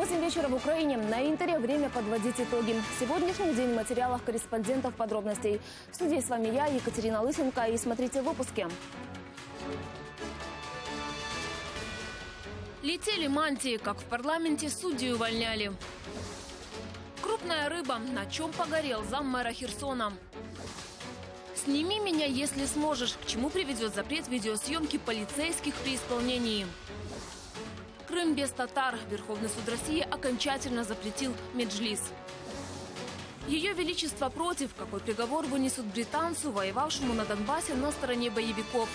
8 вечера в Украине. На Интере время подводить итоги. Сегодняшний день в материалах корреспондентов подробностей. В студии с вами я, Екатерина Лысенко, и смотрите в выпуске. Летели мантии, как в парламенте судьи увольняли. Крупная рыба, на чем погорел зам мэра Херсона. Сними меня, если сможешь. К чему приведет запрет видеосъемки полицейских при исполнении? Крым без татар. Верховный суд России окончательно запретил Меджлис. Ее Величество против. Какой приговор вынесут британцу, воевавшему на Донбассе на стороне боевиков?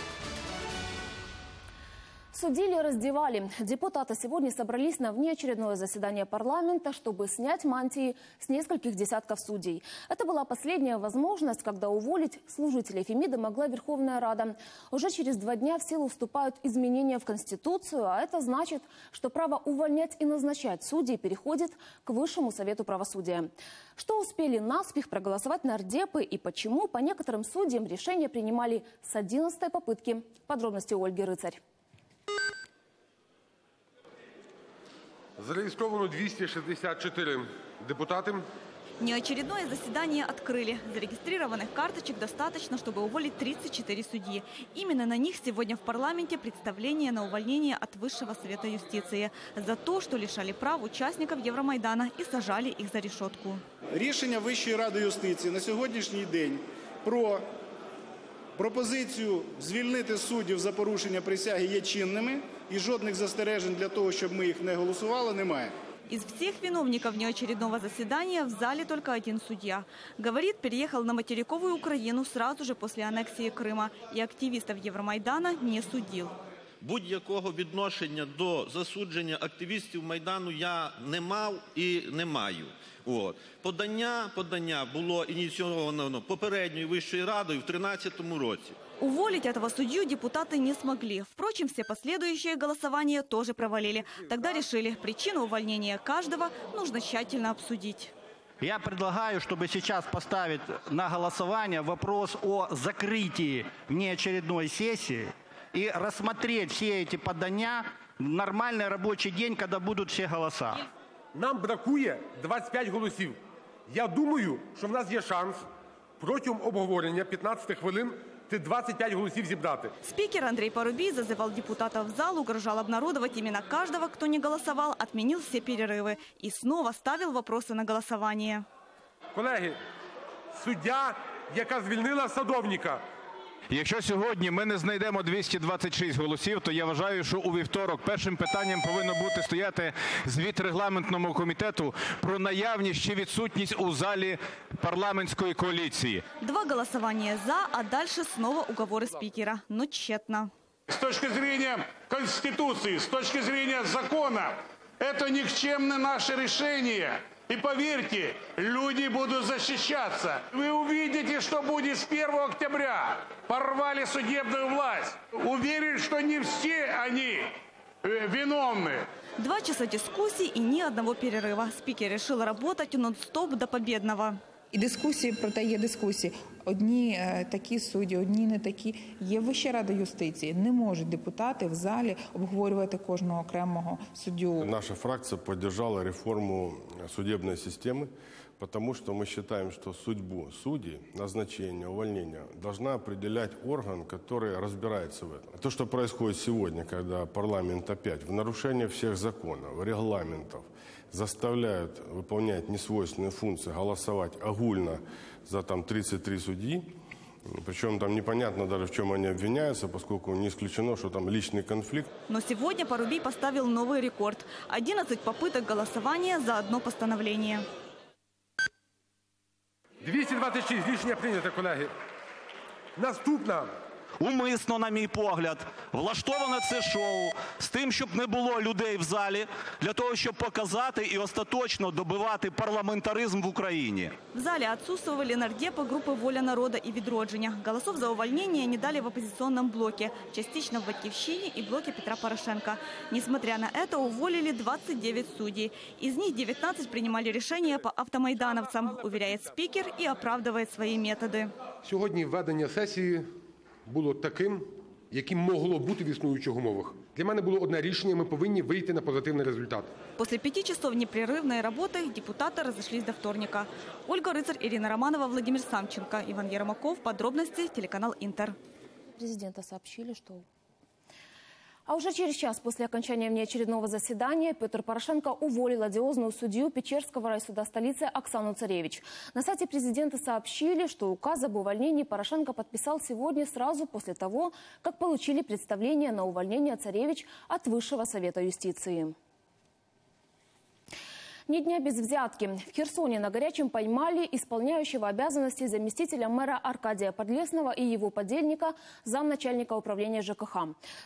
Судили, раздевали. Депутаты сегодня собрались на внеочередное заседание парламента, чтобы снять мантии с нескольких десятков судей. Это была последняя возможность, когда уволить служителей Фемида могла Верховная Рада. Уже через два дня в силу вступают изменения в Конституцию, а это значит, что право увольнять и назначать судей переходит к Высшему Совету правосудия. Что успели наспех проголосовать нардепы и почему по некоторым судьям решения принимали с 11 попытки. Подробности Ольги Рыцарь. Зареєстровано 264 депутати. Неочередное заседание открыли. Зарегистрированных карточек достаточно, чтобы уволить 34 судьи. Именно на них сегодня в парламенте представление на увольнение от Высшего Совета юстиции за то, что лишали прав участников Евромайдана и сажали их за решетку. Рішення Вищої ради юстиції на сьогоднішній день про пропозицію звільнити суддів за порушення присяги є чинними І жодних застережень для того, щоб ми їх не голосували, немає. Из всех виновников внеочередного заседания в зале только один судья. Говорит, переехал на материковую Украину сразу же после аннексии Крыма и активистов Евромайдана не судил. Будь-якого відношення до засудження активістів Майдану я не мав і не маю. От. Подання, подання було ініційовано попередньою Вищою Радою в 2013 році. Уволить этого судью депутаты не смогли. Впрочем, все последующие голосования тоже провалили. Тогда решили, причину увольнения каждого нужно тщательно обсудить. Я предлагаю, чтобы сейчас поставить на голосование вопрос о закрытии внеочередной сессии и рассмотреть все эти подания в нормальный рабочий день, когда будут все голоса. Нам бракує 25 голосів. Я думаю, що в нас є шанс протягом обговорення 15 хвилин ці 25 голосів зібрати. Спикер Андрей Порубий зазывал депутатов в зал, угрожал обнародовать имена каждого, кто не голосовал, отменил все перерывы и снова ставил вопросы на голосование. Колеги, суддя, яка звільнила садовника, Якщо сьогодні ми не знайдемо 226 голосів, то я вважаю, що у вівторок першим питанням повинно бути стояти звіт регламентному комітету про наявність чи відсутність у залі парламентської коаліції. Два голосования «за», а дальше снова уговоры спикера. Но тщетно. С точки зрения Конституции, с точки зрения закона, это никчемное наше решение. И поверьте, люди будут защищаться. Вы увидите, что будет с 1 октября. Порвали судебную власть. Уверен, что не все они э, виновны. Два часа дискуссий и ни одного перерыва. Спикер решил работать нон-стоп до победного. І дискусії, проте є дискусії. Одні е, такі судді, одні не такі. Є Вища рада юстиції. Не можуть депутати в залі обговорювати кожного окремого суддю. Наша фракция поддержала реформу судебной системы, потому что мы считаем, что судьбу судей, назначение, увольнение должна определять орган, который разбирается в этом. То, что происходит сегодня, когда парламент опять в нарушение всех законов, регламентов заставляют выполнять несвойственные функции, голосовать огульно за там 33 судьи, причем там непонятно даже в чем они обвиняются, поскольку не исключено, что там личный конфликт. Но сегодня Порубий поставил новый рекорд. 11 попыток голосования за одно постановление. 226 рішення прийнято, колеги. Наступна Умисно, на мій погляд, влаштоване це шоу з тим, щоб не було людей в залі, для того, щоб показати і остаточно добивати парламентаризм в Україні. В зале отсутствовали нардепы группы «Воля народа» и «Відродження». Голосов за увольнение не дали в оппозиционном блоке, частично в «Батькивщине» и блоке Петра Порошенко. Несмотря на это, уволили 29 судей. Из них 19 принимали решения по автомайдановцам, уверяет спикер и оправдывает свои методы. сьогодні введення сесії було таким, яким могло бути в існуючих умовах. Для мене було одне рішення: ми повинні вийти на позитивний результат. После пяти часов непрерывной работы депутаты разошлись до вторника. Ольга Рыцарь, Ирина Романова, Владимир Самченко, Иван Ермаков. Подробности телеканал «Интер». Президента сообщили, что... а уже через час после окончания внеочередного заседания Петр Порошенко уволил одиозную судью Печерского райсуда столицы Оксану Царевич. На сайте президента сообщили, что указ об увольнении Порошенко подписал сегодня сразу после того, как получили представление на увольнение Царевич от Высшего совета юстиции. Ни дня без взятки. В Херсоне на горячем поймали исполняющего обязанности заместителя мэра Аркадия Подлесного и его подельника, замначальника управления ЖКХ.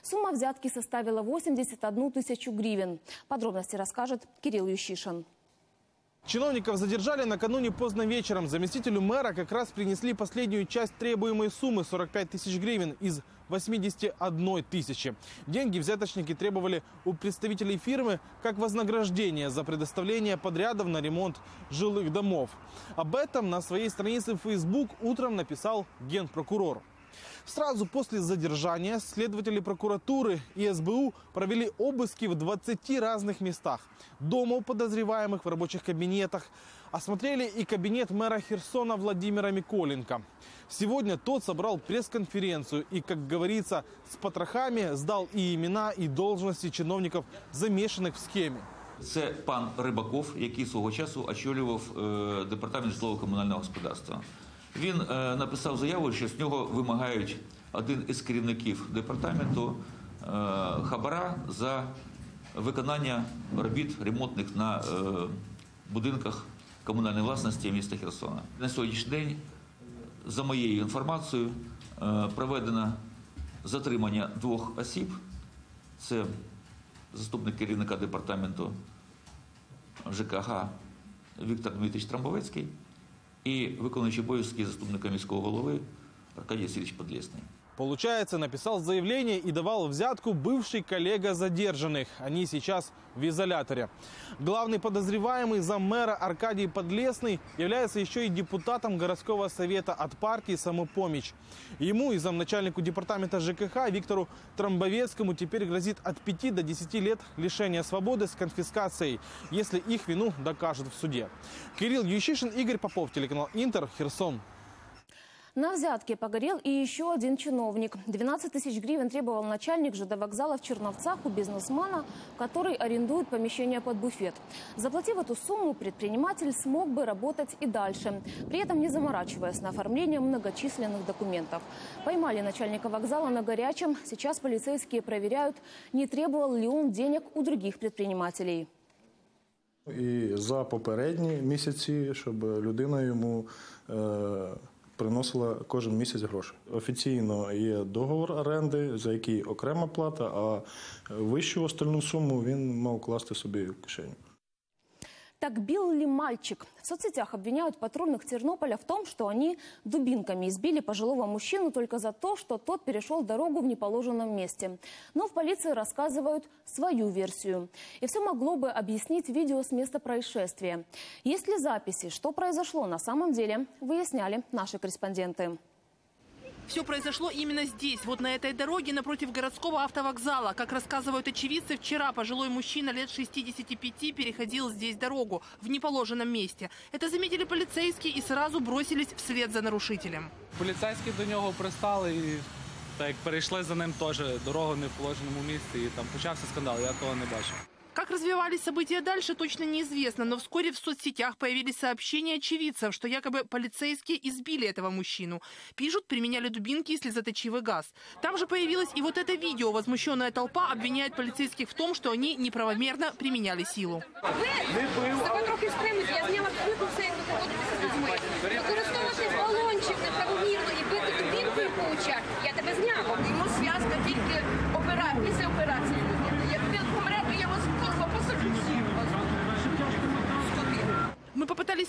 Сумма взятки составила 81 тысячу гривен. Подробности расскажет Кирилл Ющишин. Чиновников задержали накануне поздно вечером. Заместителю мэра как раз принесли последнюю часть требуемой суммы – 45 тысяч гривен из 81 тысячи. Деньги взяточники требовали у представителей фирмы как вознаграждение за предоставление подрядов на ремонт жилых домов. Об этом на своей странице в Facebook утром написал генпрокурор. Сразу после задержания следователи прокуратуры и СБУ провели обыски в 20 разных местах. Дома у подозреваемых, в рабочих кабинетах. Осмотрели и кабинет мэра Херсона Владимира Миколенко. Сегодня тот собрал пресс-конференцию и, как говорится, с потрохами сдал и имена, и должности чиновников, замешанных в схеме. Це пан Рибаков, який свого часу очолював департамент житлово-комунального господарства. Він е, написав заяву, що з нього вимагають один із керівників департаменту е, хабара за виконання робіт ремонтних на е, будинках комунальної власності міста Херсона. На сьогоднішній день, за моєю інформацією, проведено затримання двох осіб. Це заступник керівника департаменту ЖКГ Віктор Дмитрич Трамбовецький і виконуючий обов'язки заступника міського голови Аркадій Васильевич Подлесний. Получается, написал заявление и давал взятку бывший коллега задержанных. Они сейчас в изоляторе. Главный подозреваемый заммэра Аркадий Подлесный является еще и депутатом городского совета от партии «Самопомощь». Ему и замначальнику департамента ЖКХ Виктору Трамбовецкому теперь грозит от 5 до 10 лет лишения свободы с конфискацией, если их вину докажут в суде. Кирилл Ющишин, Игорь Попов, телеканал «Интер», Херсон. На взятке погорел и еще один чиновник. 12 тысяч гривен требовал начальник ЖД вокзала в Черновцах у бизнесмена, который арендует помещение под буфет. Заплатив эту сумму, предприниматель смог бы работать и дальше, при этом не заморачиваясь на оформление многочисленных документов. Поймали начальника вокзала на горячем. Сейчас полицейские проверяют, не требовал ли он денег у других предпринимателей. І за попередні місяці, щоб людина йому е, приносила кожен місяць гроші. Офіційно є договор оренди, за який окрема плата, а вищу остальну суму він мав класти собі в кишеню. Так бил ли мальчик? В соцсетях обвиняют патрульных Тернополя в том, что они дубинками избили пожилого мужчину только за то, что тот перешел дорогу в неположенном месте. Но в полиции рассказывают свою версию. И все могло бы объяснить видео с места происшествия. Есть ли записи, что произошло на самом деле, выясняли наши корреспонденты. Все произошло именно здесь, вот на этой дороге напротив городского автовокзала. Как рассказывают очевидцы, вчера пожилой мужчина лет 65 переходил здесь дорогу в неположенном месте. Это заметили полицейские и сразу бросились вслед за нарушителем. Поліцейські до нього пристали і так як перейшли за ним теж дорогу не в положеному місці, і там почався скандал, я того не бачив. Как развивались события дальше, точно неизвестно, но вскоре в соцсетях появились сообщения очевидцев, что якобы полицейские избили этого мужчину. Пишут, применяли дубинки и слезоточивый газ. Там же появилось и вот это видео. Возмущенная толпа обвиняет полицейских в том, что они неправомерно применяли силу. Себе трохи стримують, я зняла абсолютно все, як ви поводитеся з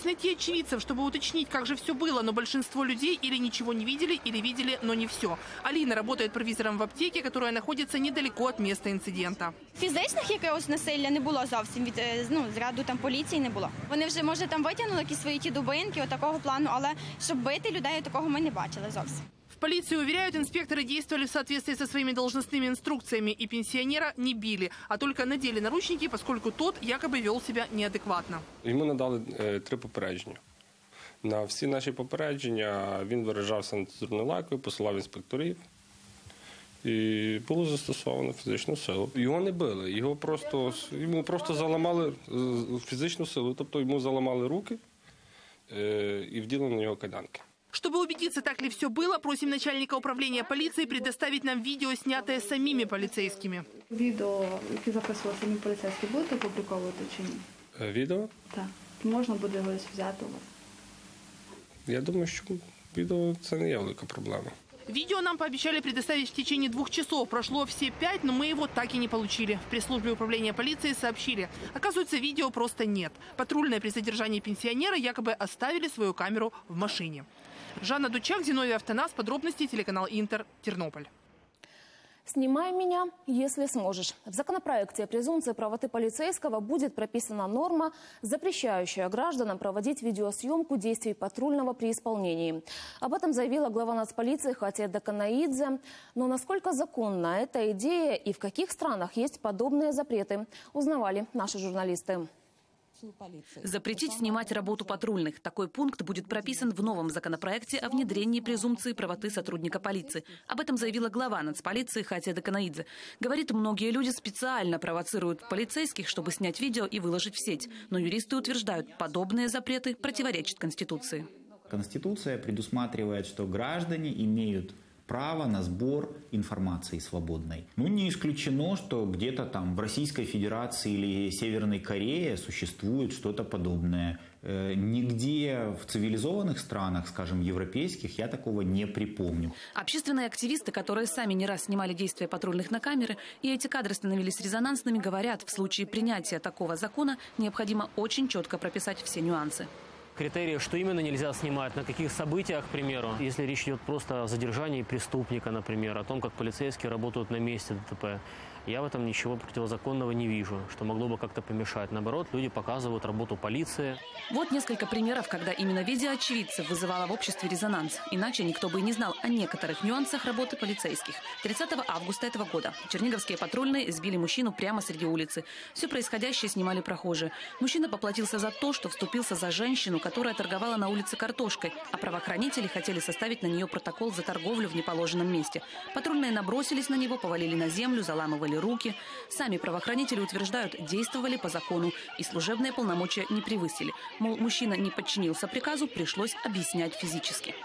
Мы попытались найти очевидцев, чтобы уточнить, как же все было, но большинство людей или ничего не видели, или видели, но не все. Алина работает провизором в аптеке, которая находится недалеко от места инцидента. Фізичних якогось насилля не було зовсім від е, ну, зраду там поліції не було. Вони вже може там витягнули якісь свої ті дубинки, отакого плану, але щоб бити людей, такого ми не бачили зовсім. В полиции уверяют, инспекторы действовали в соответствии со своими должностными инструкциями и пенсионера не били, а только надели наручники, поскольку тот якобы вел себя неадекватно. Йому надали е, три попередження. На всі наші попередження він виражався нецензурною лайкою, посилав інспекторів. І було застосовано фізичну силу. Його не били, його просто, йому просто заламали е, фізичну силу, тобто йому заламали руки е, і вділи на нього кайданки. Чтобы убедиться, так ли все было, просим начальника управления полиции предоставить нам видео, снятое самими полицейскими. Відео, яке записували самі поліцейські, будете опубліковувати чи ні? Е, Відео. Так. Можна буде його взяти у вас? Я думаю, що відео це не є велика проблема. Видео нам пообещали предоставить в течение двух часов. Прошло все пять, но мы его так и не получили. В пресс-службе управления полиции сообщили. Оказывается, видео просто нет. Патрульные при задержании пенсионера якобы оставили свою камеру в машине. Жанна Дучак, Зиновий Автонас. Подробности телеканал Интер. Тернополь. «Снимай меня, если сможешь». В законопроекте о презумпции правоты полицейского будет прописана норма, запрещающая гражданам проводить видеосъемку действий патрульного при исполнении. Об этом заявила глава нацполиции Хатия Даканаидзе. Но насколько законна эта идея и в каких странах есть подобные запреты, узнавали наши журналисты. Запретить снимать работу патрульных. Такой пункт будет прописан в новом законопроекте о внедрении презумпции правоты сотрудника полиции. Об этом заявила глава нацполиции Хатия Даканаидзе. Говорит, многие люди специально провоцируют полицейских, чтобы снять видео и выложить в сеть. Но юристы утверждают, подобные запреты противоречат Конституции. Конституция предусматривает, что граждане имеют право на сбор информации свободной. Ну, не исключено, что где-то там в Российской Федерации или Северной Корее существует что-то подобное. Э, Нигде в цивилизованных странах, скажем, европейских, я такого не припомню. Общественные активисты, которые сами не раз снимали действия патрульных на камеры, и эти кадры становились резонансными, говорят, в случае принятия такого закона необходимо очень четко прописать все нюансы. Критерии, что именно нельзя снимать, на каких событиях, к примеру. Если речь идет просто о задержании преступника, например, о том, как полицейские работают на месте ДТП. Я в этом ничего противозаконного не вижу, что могло бы как-то помешать. Наоборот, люди показывают работу полиции. Вот несколько примеров, когда именно видео очевидцев вызывало в обществе резонанс. Иначе никто бы и не знал о некоторых нюансах работы полицейских. 30 августа этого года черниговские патрульные избили мужчину прямо среди улицы. Все происходящее снимали прохожие. Мужчина поплатился за то, что вступился за женщину, которая торговала на улице картошкой, а правоохранители хотели составить на нее протокол за торговлю в неположенном месте. Патрульные набросились на него, повалили на землю, заламывали руки. Сами правоохранители утверждают, действовали по закону и служебные полномочия не превысили. Мол, мужчина не подчинился приказу, пришлось объяснять физически.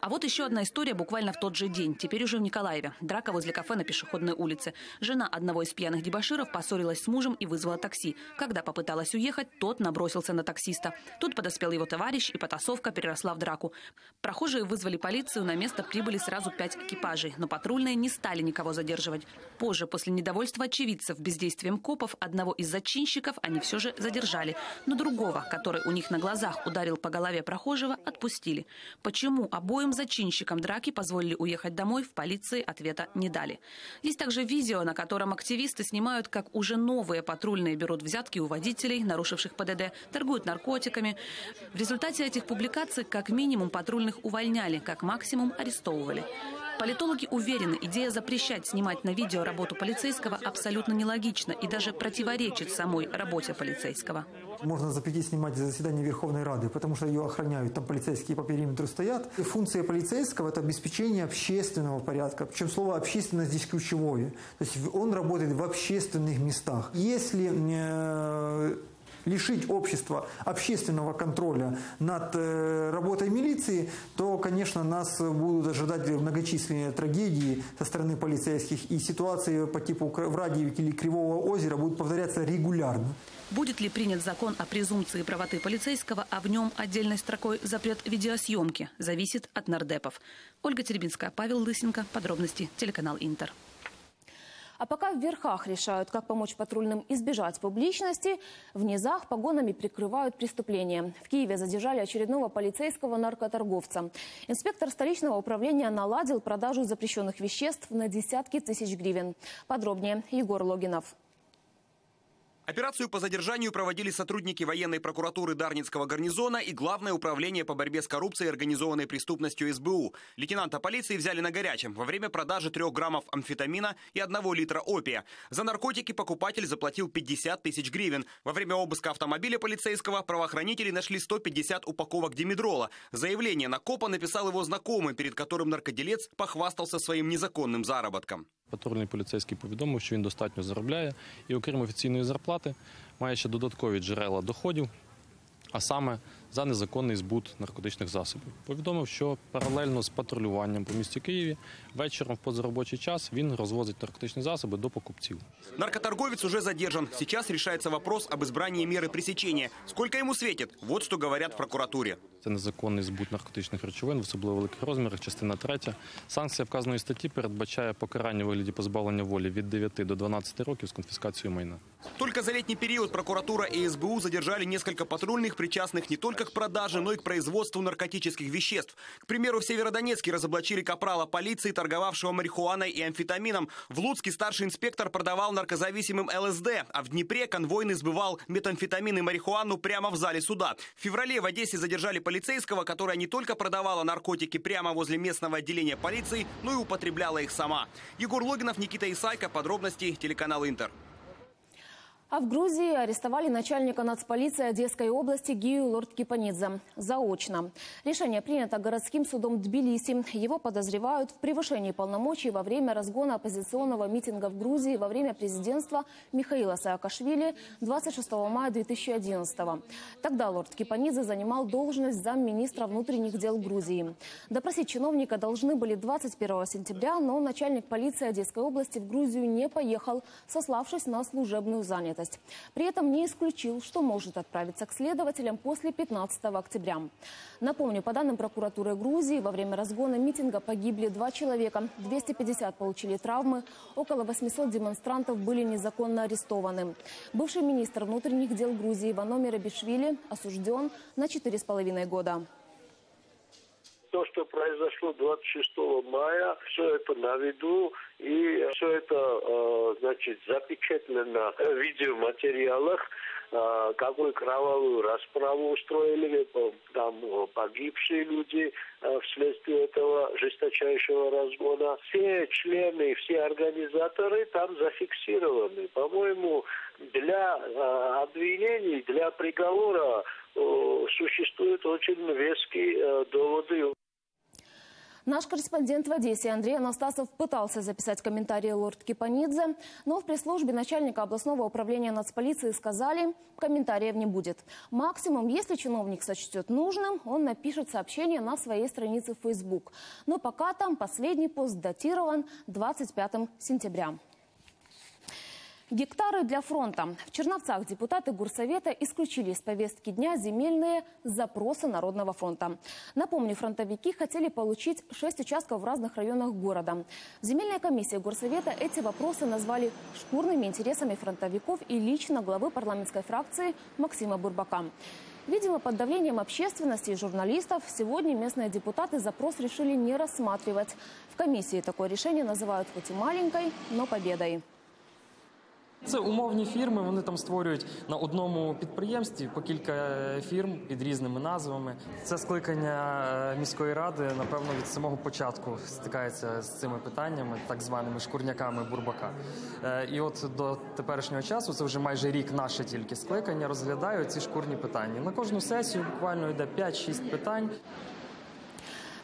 А вот еще одна история буквально в тот же день. Теперь уже в Николаеве. Драка возле кафе на пешеходной улице. Жена одного из пьяных дебоширов поссорилась с мужем и вызвала такси. Когда попыталась уехать, тот набросился на таксиста. Тут подоспел его товарищ, и потасовка переросла в драку. Прохожие вызвали полицию, на место прибыли сразу пять экипажей. Но патрульные не стали никого задерживать. Позже, после недовольства очевидцев бездействием копов, одного из зачинщиков они все же задержали. Но другого, который у них на глазах ударил по голове прохожего, отпустили. Почему обоим зачинщикам драки позволили уехать домой, в полиции ответа не дали. Есть также видео, на котором активисты снимают, как уже новые патрульные берут взятки у водителей, нарушивших ПДД, торгуют наркотиками. В результате этих публикаций как минимум патрульных увольняли, как максимум арестовывали. Политологи уверены, идея запрещать снимать на видео работу полицейского абсолютно нелогична и даже противоречит самой работе полицейского. Можно запретить снимать заседание Верховной Рады, потому что ее охраняют, там полицейские по периметру стоят. И функция полицейского – это обеспечение общественного порядка. Причем слово «общественно» здесь ключевое. То есть он работает в общественных местах. Если э, лишить общества общественного контроля над э, работой милиции, то, конечно, нас будут ожидать многочисленные трагедии со стороны полицейских, и ситуации по типу Врадиевки или Кривого озера будут повторяться регулярно. Будет ли принят закон о презумпции правоты полицейского, а в нем отдельной строкой запрет видеосъемки, зависит от нардепов. Ольга Теребинская, Павел Лысенко. Подробности. Телеканал «Интер». А пока в верхах решают, как помочь патрульным избежать публичности, в низах погонами прикрывают преступления. В Киеве задержали очередного полицейского наркоторговца. Инспектор столичного управления наладил продажу запрещенных веществ на десятки тысяч гривен. Подробнее Егор Логинов. Операцию по задержанию проводили сотрудники военной прокуратуры Дарницкого гарнизона и Главное управление по борьбе с коррупцией и организованной преступностью СБУ. Лейтенанта полиции взяли на горячем во время продажи трех граммов амфетамина и одного литра опия. За наркотики покупатель заплатил 50 тысяч гривен. Во время обыска автомобиля полицейского правоохранители нашли 150 упаковок димедрола. Заявление на копа написал его знакомый, перед которым наркоделец похвастался своим незаконным заработком. Патрульний поліцейський повідомив, що він достатньо заробляє і, окрім офіційної зарплати, має ще додаткові джерела доходів, а саме за незаконний збут наркотичних засобів. Повідомив, що паралельно з патрулюванням по місті Києві вечором в позаробочий час він розвозить наркотичні засоби до покупців. Наркоторговец уже задержан. Сейчас решается вопрос об избрании меры пресечения. Сколько ему светит? Вот что говорят в прокуратуре. Це незаконний збут наркотичних речовин в особливо великих розмірах, частина 3. Санкція вказаної статті передбачає покарання у вигляді позбавлення волі від 9 до 12 років з конфіскацією майна. Только за летний период прокуратура и СБУ задержали несколько патрульных, причастных не только к продаже, но и к производству наркотических веществ. К примеру, в Северодонецке разоблачили капрала полиции, торговавшего марихуаной и амфетамином. В Луцке старший инспектор продавал наркозависимым ЛСД, а в Днепре конвойный сбывал метамфетамин и марихуану прямо в зале суда. В феврале в Одессе задержали полицейского, которая не только продавала наркотики прямо возле местного отделения полиции, но и употребляла их сама. Егор Логинов, Никита Исайко. Подробности телеканал Интер. А в Грузии арестовали начальника нацполиции Одесской области Гию Лорд Кипанидзе. Заочно. Решение принято городским судом Тбилиси. Его подозревают в превышении полномочий во время разгона оппозиционного митинга в Грузии во время президентства Михаила Саакашвили 26 мая 2011 Тогда лорд Кипанидзе занимал должность замминистра внутренних дел Грузии. Допросить чиновника должны были 21 сентября, но начальник полиции Одесской области в Грузию не поехал, сославшись на служебную занятость. При этом не исключил, что может отправиться к следователям после 15 октября. Напомню, по данным прокуратуры Грузии, во время разгона митинга погибли два человека, 250 получили травмы, около 800 демонстрантов были незаконно арестованы. Бывший министр внутренних дел Грузии Ваномир Абишвили осужден на 4,5 года. То, что произошло 26 мая, все это на виду, и все это, э, значит, запечатлено в видеоматериалах, э, какую кровавую расправу устроили, э, там погибшие люди вследствие этого жесточайшего разгона. Все члены, все организаторы там зафиксированы. По-моему, для обвинений, для приговора существуют очень веские доводы. Наш корреспондент в Одессе Андрей Анастасов пытался записать комментарии лорд Кипанидзе, но в пресс-службе начальника областного управления нацполиции сказали, комментариев не будет. Максимум, если чиновник сочтет нужным, он напишет сообщение на своей странице в Facebook. Но пока там последний пост датирован 25 сентября. Гектары для фронта. В Черновцах депутаты Горсовета исключили из повестки дня земельные запросы Народного фронта. Напомню, фронтовики хотели получить 6 участков в разных районах города. В земельной комиссии Горсовета эти вопросы назвали шкурными интересами фронтовиков и лично главы парламентской фракции Максима Бурбака. Видимо, под давлением общественности и журналистов сегодня местные депутаты запрос решили не рассматривать. В комиссии такое решение называют хоть и маленькой, но победой. Це умовні фірми. Вони там створюють на одному підприємстві по кілька фірм під різними назвами. Це скликання е, міської ради, напевно, від самого початку стикається з цими питаннями, так званими шкурняками бурбака. Е, І от до теперішнього часу це вже майже рік наше тільки скликання. Розглядають ці шкурні питання. На кожну сесію буквально йде 5-6 питань.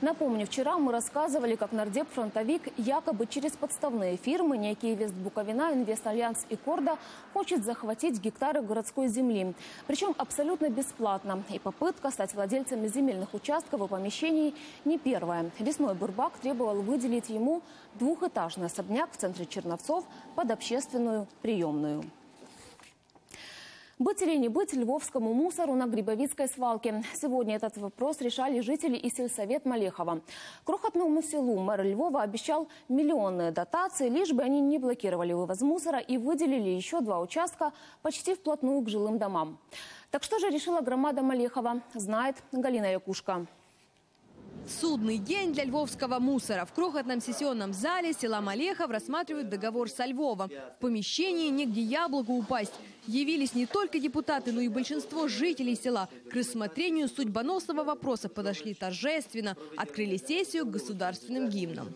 Напомню, вчера мы рассказывали, как нардеп фронтовик якобы через подставные фирмы, некие Вест Буковина, Инвест Альянс и Корда, хочет захватить гектары городской земли. Причем абсолютно бесплатно. И попытка стать владельцами земельных участков и помещений не первая. Весной Бурбак требовал выделить ему двухэтажный особняк в центре Черновцов под общественную приемную. Быть или не быть львовскому мусору на Грибовицкой свалке? Сегодня этот вопрос решали жители и сельсовет Малехова. Крохотному селу мэр Львова обещал миллионные дотации, лишь бы они не блокировали вывоз мусора и выделили еще два участка почти вплотную к жилым домам. Так что же решила громада Малехова, знает Галина Якушка. Судный день для львовского мусора. В крохотном сессионном зале села Малехов рассматривают договор со Львовом. В помещении негде яблоку упасть. Явились не только депутаты, но и большинство жителей села. К рассмотрению судьбоносного вопроса подошли торжественно, открыли сессию государственным гимном.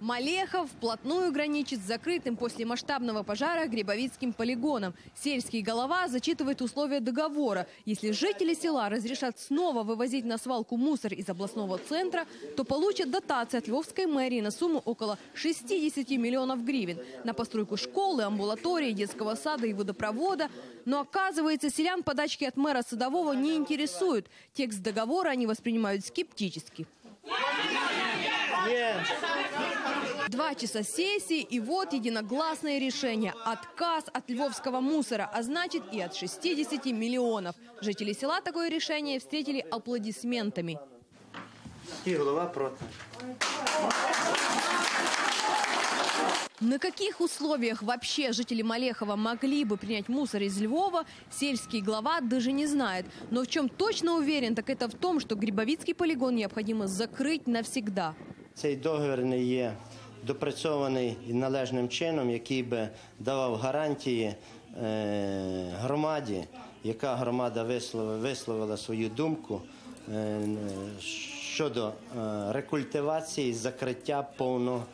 Малехов вплотную граничит с закрытым после масштабного пожара Грибовицким полигоном. Сельский голова зачитывает условия договора. Если жители села разрешат снова вывозить на свалку мусор из областного центра, то получат дотации от Львовской мэрии на сумму около 60 миллионов гривен на постройку школы, амбулатории, детского сада и водопровода. Но оказывается, селян подачки от мэра Садового не интересуют. Текст договора они воспринимают скептически. Два часа сессии, и вот единогласное решение. Отказ от львовского мусора, а значит и от 60 миллионов. Жители села такое решение встретили аплодисментами. І голова проти. На каких условиях вообще жители Малехова могли бы принять мусор из Львова, сельский глава даже не знает. Но в чем точно уверен, так это в том, что Грибовицкий полигон необходимо закрыть навсегда. Цей договір не є допрацьований належним чином, який би давав гарантії е, громаді, яка громада висловила, свою думку е, щодо е, рекультивації, закриття повно,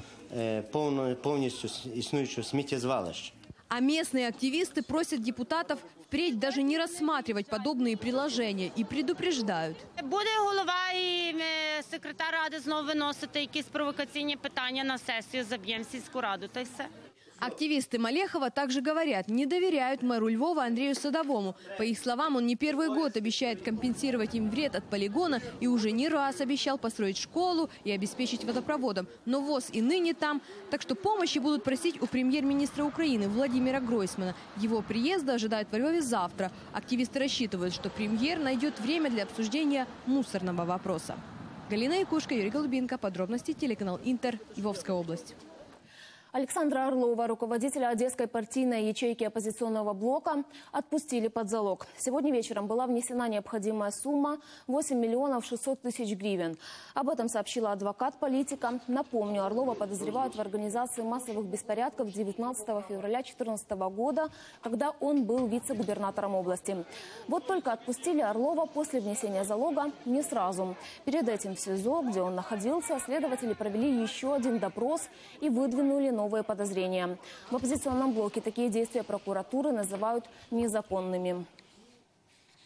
повністю існуючого сміттєзвалища. А местные активисты просят депутатов впредь даже не рассматривать подобные приложения и предупреждают. Буде голова і секретар ради знову виносити якісь провокаційні питання на сесію, заб'ємо сільську раду, та й все. Активисты Малехова также говорят, не доверяют мэру Львова Андрею Садовому. По их словам, он не первый год обещает компенсировать им вред от полигона и уже не раз обещал построить школу и обеспечить водопроводом. Но ВОЗ и ныне там, так что помощи будут просить у премьер-министра Украины Владимира Гройсмана. Его приезда ожидают в Львове завтра. Активисты рассчитывают, что премьер найдет время для обсуждения мусорного вопроса. Галина Якушка, Юрий Голубинка. Подробности телеканал Интер, Львовская область. Александра Орлова, руководителя Одесской партийной ячейки оппозиционного блока, отпустили под залог. Сегодня вечером была внесена необходимая сумма 8 миллионов 600 тысяч гривен. Об этом сообщила адвокат политика. Напомню, Орлова подозревают в организации массовых беспорядков 19 февраля 2014 года, когда он был вице-губернатором области. Вот только отпустили Орлова после внесения залога не сразу. Перед этим в СИЗО, где он находился, следователи провели еще один допрос и выдвинули новые новые подозрения. В оппозиционном блоке такие действия прокуратуры называют незаконными.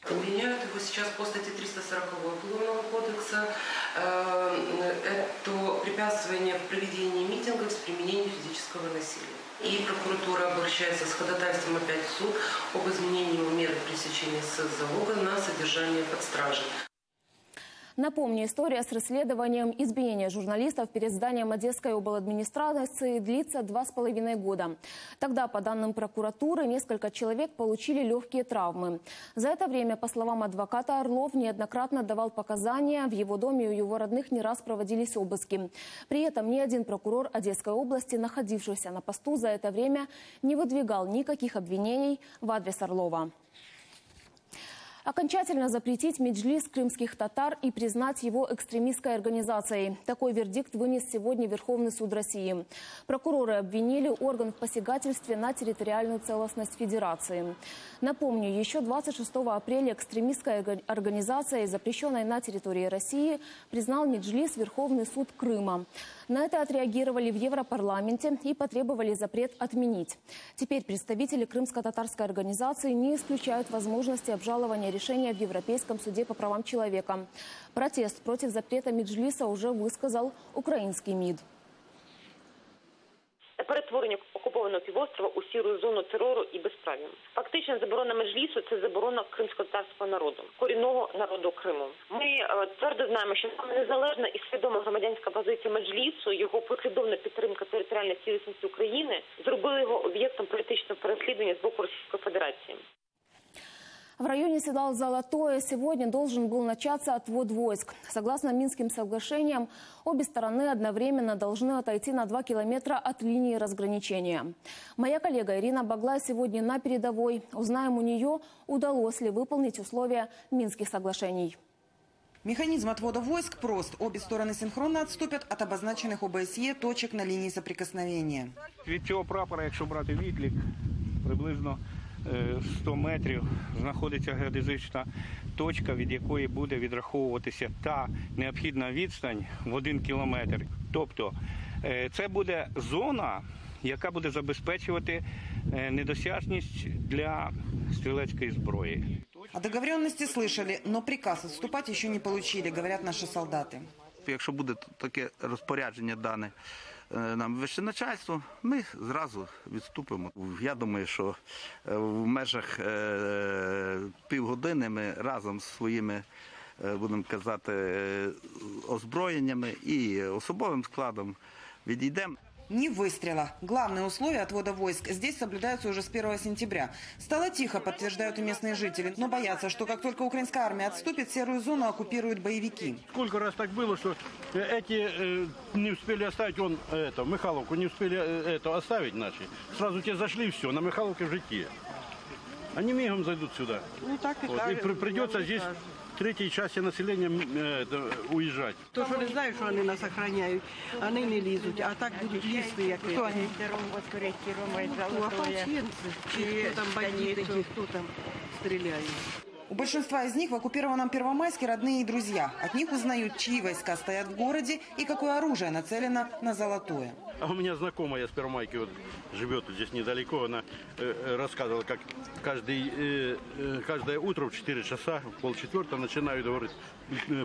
Обвиняют его сейчас по статье 340 Уголовного кодекса. Это препятствование в проведении митингов с применением физического насилия. И прокуратура обращается с ходатайством опять в суд об изменении меры пресечения с залога на содержание под стражей. Напомню, история с расследованием избиения журналистов перед зданием Одесской обладминистрации длится два с половиной года. Тогда, по данным прокуратуры, несколько человек получили легкие травмы. За это время, по словам адвоката, Орлов неоднократно давал показания. В его доме у его родных не раз проводились обыски. При этом ни один прокурор Одесской области, находившийся на посту за это время, не выдвигал никаких обвинений в адрес Орлова. Окончательно запретить меджлис крымских татар и признать его экстремистской организацией. Такой вердикт вынес сегодня Верховный суд России. Прокуроры обвинили орган в посягательстве на территориальную целостность Федерации. Напомню, еще 26 апреля экстремистская организация, запрещенная на территории России, признал Меджлис Верховный суд Крыма. На это отреагировали в Европарламенте и потребовали запрет отменить. Теперь представители крымско-татарской организации не исключают возможности обжалования решения в Европейском суде по правам человека. Протест против запрета Меджлиса уже высказал украинский МИД. перетворення окупованого півострова у сіру зону терору і безправ'я. Фактично, заборона меджлісу це заборона кримсько-татарського народу, корінного народу Криму. Ми е, твердо знаємо, що саме незалежна і свідома громадянська позиція меджлісу, його послідовна підтримка територіальної цілісності України зробили його об'єктом політичного переслідування з боку Російської Федерації. В районе Седал Золотое сегодня должен был начаться отвод войск. Согласно Минским соглашениям, обе стороны одновременно должны отойти на 2 километра от линии разграничения. Моя коллега Ирина Баглай сегодня на передовой. Узнаем у нее, удалось ли выполнить условия Минских соглашений. Механизм отвода войск прост. Обе стороны синхронно отступят от обозначенных ОБСЕ точек на линии соприкосновения. Від цього прапора, якщо брати відлік, приблизно е, 100 метрів знаходиться геодезична точка, від якої буде відраховуватися та необхідна відстань в один кілометр. Тобто е, це буде зона, яка буде забезпечувати е, недосяжність для стрілецької зброї. О договоренности слышали, но приказ отступать еще не получили, говорят наши солдаты. Якщо буде таке розпорядження дане е, нам вище начальство, ми зразу відступимо. Я думаю, що е, в межах е, півгодини ми разом з своїми, е, будемо казати, е, озброєннями і особовим складом відійдемо. Ни выстрела. Главные условия отвода войск здесь соблюдаются уже с 1 сентября. Стало тихо, подтверждают и местные жители, но боятся, что как только украинская армия отступит, серую зону оккупируют боевики. Сколько раз так было, что э, эти э, не успели оставить, он э, это, Михайловку не успели э, это оставить наши. Сразу те зашли и все, на Михайловке в житие. Они мигом зайдут сюда. Ну так и Вот, так. и при- придется здесь скажу. третьей части населения м, э, это, уезжать. То, що не знаю, що вони нас охороняють, вони не лізуть, а так будуть лізти, як Хто вони? Ну, ополченці, чи хто там бандити, чи хто там стріляє. У большинства из них в оккупированном Первомайске родные и друзья. От них узнают, чьи войска стоят в городе и какое оружие нацелено на Золотое. А у меня знакомая с Первомайки вот живет здесь недалеко. Она э, э, рассказывала, как каждый, э, э, каждое утро в 4 часа, в полчетвертого начинают, говорит, э,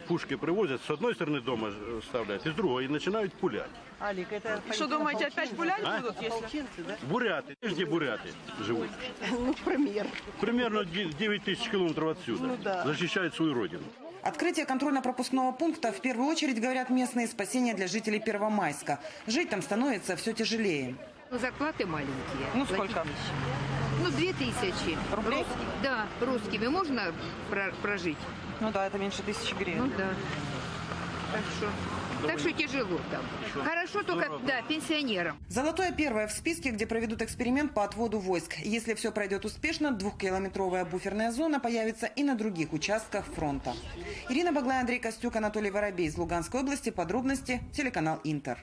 пушки привозят. С одной стороны дома э, ставляют, и с другой, и начинают пулять. Алік, це... Що, думаєте, опять пулять А? будуть, якщо? Ополченці, да? Буряты, знаешь, где буряты живут? Ну, примір. Примерно 9 тысяч километров отсюда. Ну да. Защищают свою родину. Открытие контрольно-пропускного пункта в первую очередь, говорят местные, спасение для жителей Первомайска. Жить там становится все тяжелее. Ну, зарплаты маленькие. Ну, платить сколько? нечем. Ну, две тысячи. Рублей? Рус- Да, русскими можно про- прожить? Ну да, это меньше тысячи гривен. Ну да. Так что, так что тяжело там. Хорошо только, да, пенсионерам. Золотое первое в списке, где проведут эксперимент по отводу войск. Если все пройдет успешно, двухкилометровая буферная зона появится и на других участках фронта. Ирина Баглай, Андрей Костюк, Анатолий Воробей из Луганской области. Подробности телеканал Интер.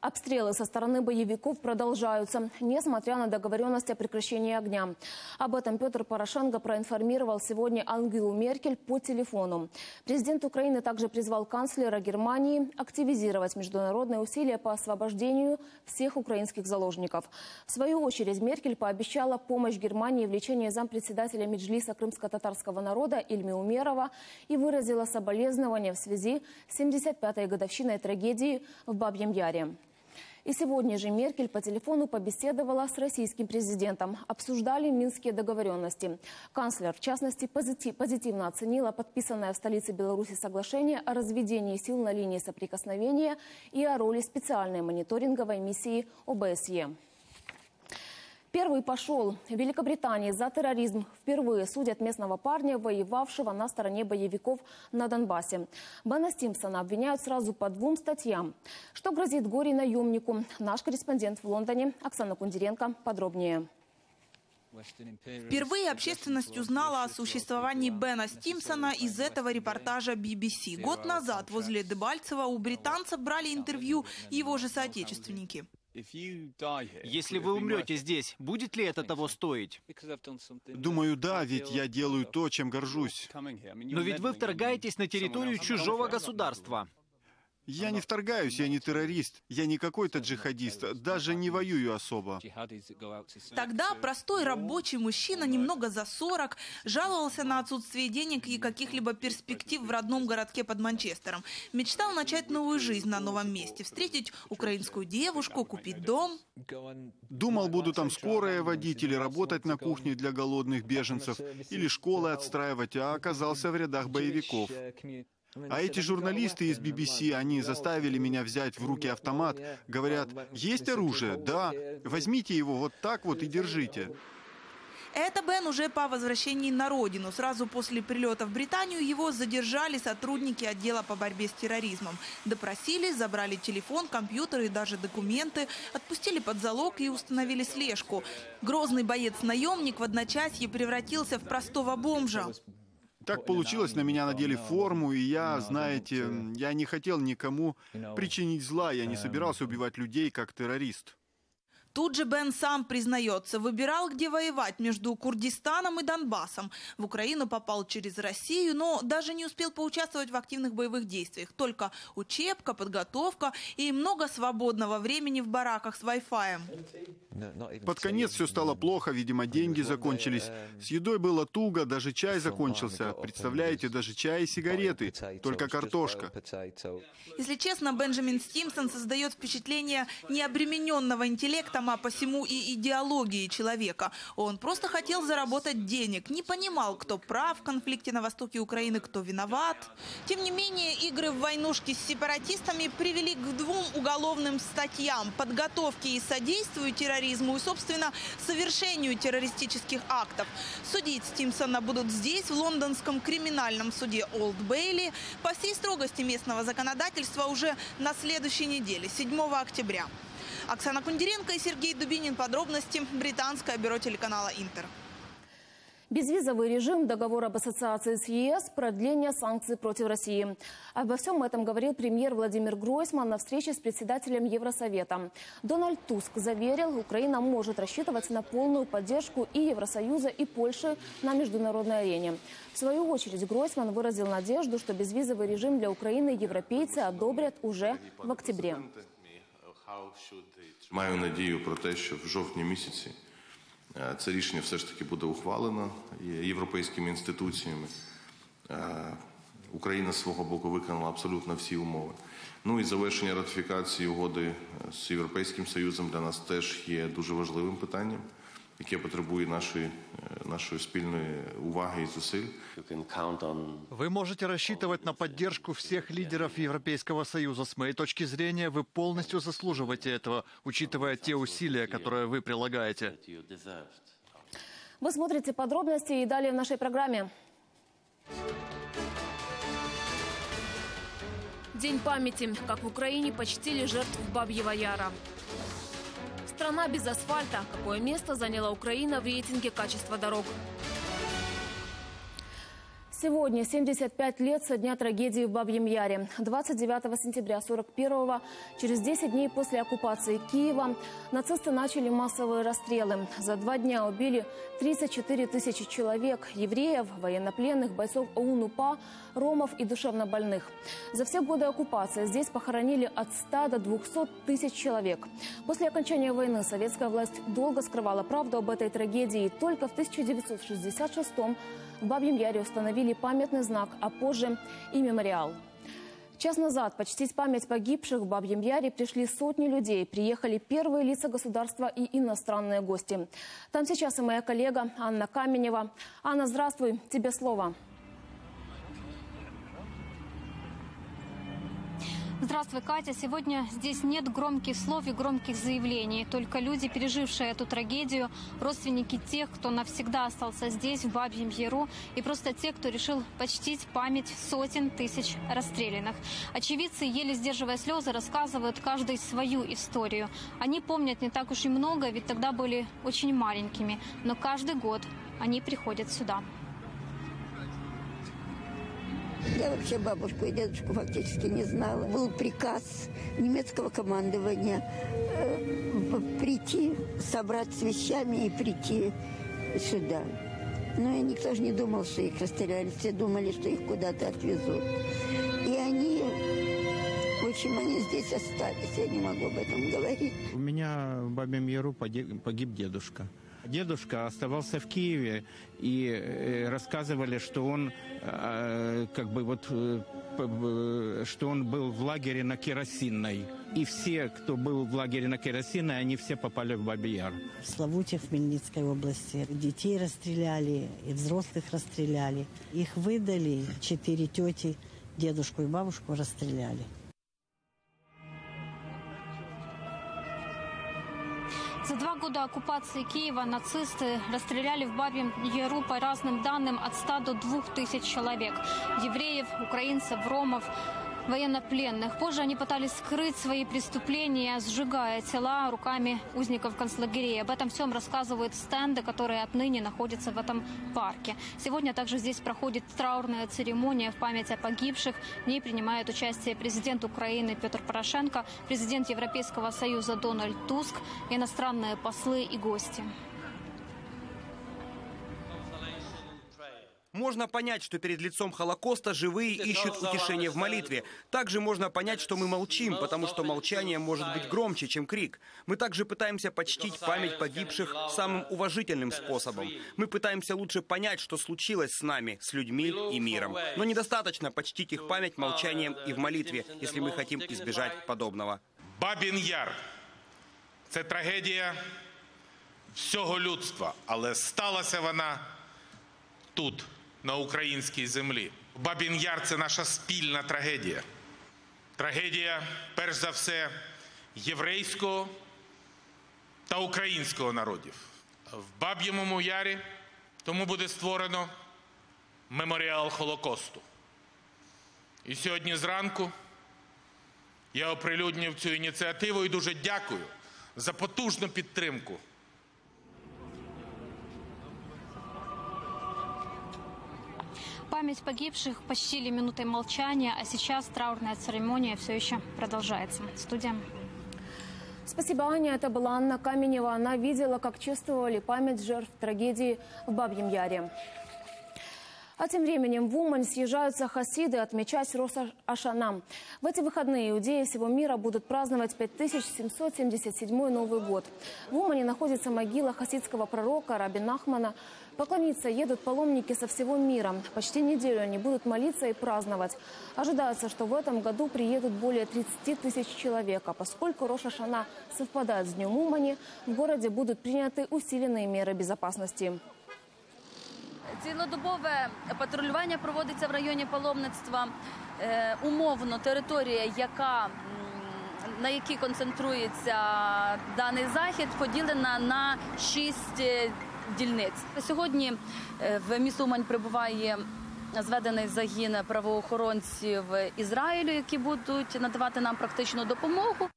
Обстрелы со стороны боевиков продолжаются, несмотря на договоренность о прекращении огня. Об этом Петр Порошенко проинформировал сегодня Ангелу Меркель по телефону. Президент Украины также призвал канцлера Германии активизировать международные усилия по освобождению всех украинских заложников. В свою очередь Меркель пообещала помощь Германии в лечении зампредседателя Меджлиса крымско-татарского народа Ильми Умерова и выразила соболезнования в связи с 75-й годовщиной трагедии в Бабьем Яре. И сегодня же Меркель по телефону побеседовала с российским президентом. Обсуждали минские договоренности. Канцлер, в частности, позити- позитивно оценила подписанное в столице Беларуси соглашение о разведении сил на линии соприкосновения и о роли специальной мониторинговой миссии ОБСЕ. Первый пошел. В Великобритании за терроризм впервые судят местного парня, воевавшего на стороне боевиков на Донбассе. Бена Стимсона обвиняют сразу по двум статьям. Что грозит горе-наемнику? Наш корреспондент в Лондоне Оксана Кундеренко подробнее. Впервые общественность узнала о существовании Бена Стимсона из этого репортажа BBC. Год назад возле Дебальцева у британцев брали интервью его же соотечественники. Если вы умрете здесь, будет ли это того стоить? Думаю, да, ведь я делаю то, чем горжусь. Но ведь вы вторгаетесь на территорию чужого государства. Я не вторгаюсь, я не террорист, я не какой-то джихадист, даже не воюю особо. Тогда простой рабочий мужчина, немного за 40, жаловался на отсутствие денег и каких-либо перспектив в родном городке под Манчестером. Мечтал начать новую жизнь на новом месте, встретить украинскую девушку, купить дом. Думал, буду там скорая водить или работать на кухне для голодных беженцев, или школы отстраивать, а оказался в рядах боевиков. А эти журналисты из BBC, они заставили меня взять в руки автомат. Говорят, есть оружие? Да. Возьмите его вот так вот и держите. Это Бен уже по возвращении на родину. Сразу после прилета в Британию его задержали сотрудники отдела по борьбе с терроризмом. Допросили, забрали телефон, компьютер и даже документы, отпустили под залог и установили слежку. Грозный боец-наемник в одночасье превратился в простого бомжа. Так получилось, на меня надели форму, и я, знаете, я не хотел никому причинить зла, я не собирался убивать людей как террорист. Тут же Бен сам признается, выбирал, где воевать между Курдистаном и Донбассом. В Украину попал через Россию, но даже не успел поучаствовать в активных боевых действиях. Только учебка, подготовка и много свободного времени в бараках с Wi-Fi. Под конец все стало плохо, видимо, деньги закончились. С едой было туго, даже чай закончился. Представляете, даже чай и сигареты, только картошка. Если честно, Бенджамин Стимсон создает впечатление необремененного интеллектом, а посему и идеологии человека. Он просто хотел заработать денег, не понимал, кто прав в конфликте на востоке Украины, кто виноват. Тем не менее, игры в войнушки с сепаратистами привели к двум уголовным статьям – подготовке и содействию терроризму и, собственно, совершению террористических актов. Судить Стимсона будут здесь, в лондонском криминальном суде Олд Бейли, по всей строгости местного законодательства уже на следующей неделе, 7 октября. Оксана Кундеренко и Сергей Дубинин. Подробности. Британское бюро телеканала «Интер». Безвизовый режим, договор об ассоциации с ЕС, продление санкций против России. Обо всем этом говорил премьер Владимир Гройсман на встрече с председателем Евросовета. Дональд Туск заверил, Украина может рассчитывать на полную поддержку и Евросоюза, и Польши на международной арене. В свою очередь Гройсман выразил надежду, что безвизовый режим для Украины европейцы одобрят уже в октябре. Маю надію про те, що в жовтні місяці це рішення все ж таки буде ухвалено європейськими інституціями. Україна з свого боку виконала абсолютно всі умови. Ну і завершення ратифікації угоди з Європейським Союзом для нас теж є дуже важливим питанням, яке потребує нашої, нашої спільної уваги і зусиль. Вы можете рассчитывать на поддержку всех лидеров Европейского Союза. С моей точки зрения, вы полностью заслуживаете этого, учитывая те усилия, которые вы прилагаете. Вы смотрите подробности и далее в нашей программе. День памяти. Как в Украине почтили жертв Бабьего Яра. Страна без асфальта. Какое место заняла Украина в рейтинге качества дорог? Сегодня 75 лет со дня трагедии в Бабьем Яре. 29 сентября 41-го, через 10 дней после оккупации Киева, нацисты начали массовые расстрелы. За два дня убили 34 тысячи человек – евреев, военнопленных, бойцов ОУН-УПА, ромов и душевнобольных. За все годы оккупации здесь похоронили от 100 до 200 тысяч человек. После окончания войны советская власть долго скрывала правду об этой трагедии. Только в 1966 в Бабьем Яре установили памятный знак, а позже и мемориал. Час назад почтить память погибших в Бабьем Яре пришли сотни людей. Приехали первые лица государства и иностранные гости. Там сейчас и моя коллега Анна Каменева. Анна, здравствуй, тебе слово. Здравствуй, Катя. Сегодня здесь нет громких слов и громких заявлений. Только люди, пережившие эту трагедию, родственники тех, кто навсегда остался здесь, в Бабьем Яру, и просто те, кто решил почтить память сотен тысяч расстрелянных. Очевидцы, еле сдерживая слезы, рассказывают каждый свою историю. Они помнят не так уж и много, ведь тогда были очень маленькими. Но каждый год они приходят сюда. Я вообще бабушку и дедушку фактически не знала. Был приказ немецкого командования э, прийти, собрать с вещами и прийти сюда. Но и никто же не думал, что их расстреляли. Все думали, что их куда-то отвезут. И они, общем, они здесь остались. Я не могу об этом говорить. У меня в Бабьем Яру погиб дедушка. Дедушка оставался в Киеве и э, рассказывали, что он э, как бы вот э, что он был в лагере на Керосинной. И все, кто был в лагере на Керосинной, они все попали в Бабий Яр. В Славуте, в Хмельницкой области, детей расстреляли, и взрослых расстреляли. Их выдали, четыре тети, дедушку и бабушку расстреляли. За два года оккупации Киева нацисты расстреляли в Бабьем Яру по разным данным от 100 до 2000 человек. Евреев, украинцев, ромов. Военнопленных. Позже они пытались скрыть свои преступления, сжигая тела руками узников концлагерей. Об этом всем рассказывают стенды, которые отныне находятся в этом парке. Сегодня также здесь проходит траурная церемония в память о погибших. В ней принимают участие президент Украины Петр Порошенко, президент Европейского Союза Дональд Туск, иностранные послы и гости. Можно понять, что перед лицом Холокоста живые ищут утешение в молитве. Также можно понять, что мы молчим, потому что молчание может быть громче, чем крик. Мы также пытаемся почтить память погибших самым уважительным способом. Мы пытаемся лучше понять, что случилось с нами, с людьми и миром. Но недостаточно почтить их память молчанием и в молитве, если мы хотим избежать подобного. Бабін Яр – це трагедія всього людства, але сталася вона тут, на українській землі. Бабін Яр це наша спільна трагедія. Трагедія, перш за все, єврейського та українського народів. В Баб'ємому Ярі тому буде створено меморіал Холокосту. І сьогодні зранку я оприлюднив цю ініціативу і дуже дякую за потужну підтримку Память погибших почтили минутой молчания, а сейчас траурная церемония все еще продолжается. Студия. Спасибо, Аня. Это была Анна Каменева. Она видела, как чувствовали память жертв трагедии в Бабьем Яре. А тем временем в Умань съезжаются хасиды отмечать Рос Ашана. В эти выходные иудеи всего мира будут праздновать 5777 Новый год. В Умане находится могила хасидского пророка Раби Нахмана. Поклониться едут паломники со всего мира. Почти неделю они будут молиться и праздновать. Ожидается, что в этом году приедут более 30 тысяч человек. А поскольку Роша Шана совпадает с Днем Умани, в городе будут приняты усиленные меры безопасности. Цілодобове патрулювання проводиться в районі паломництва. Е, умовно територія, яка на якій концентрується даний захід, поділена на шість е, дільниць. Сьогодні е, в місто Умань прибуває зведений загін правоохоронців Ізраїлю, які будуть надавати нам практичну допомогу.